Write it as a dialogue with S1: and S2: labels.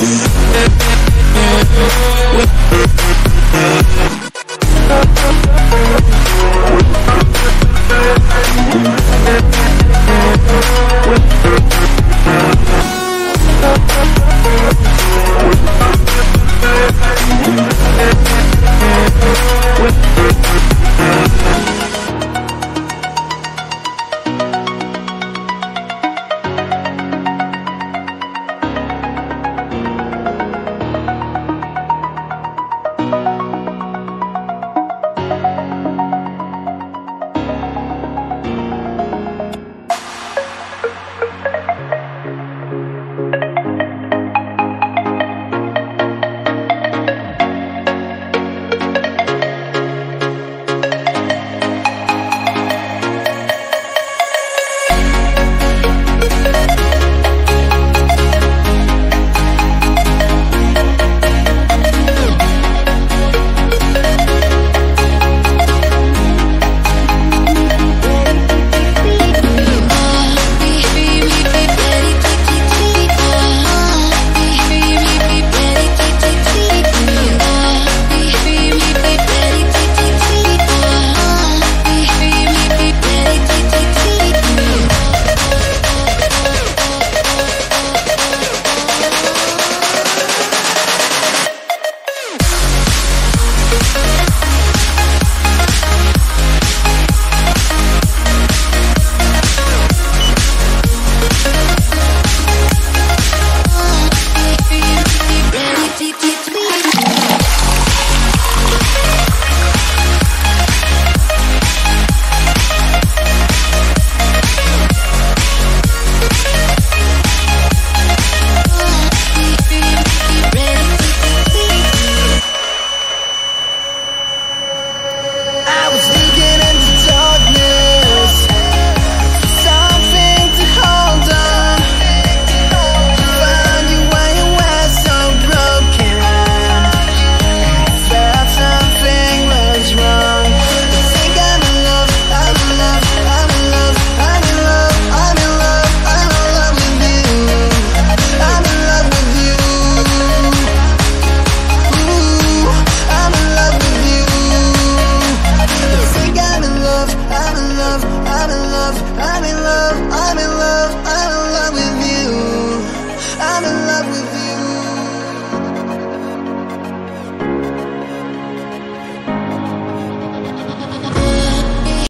S1: Yeah.